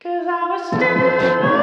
Cause I was still